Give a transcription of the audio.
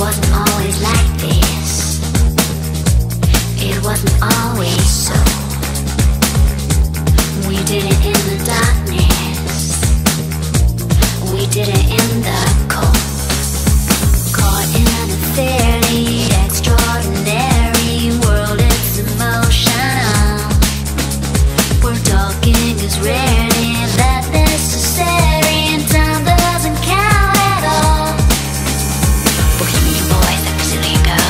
wasn't always like this. It wasn't always so. easily go.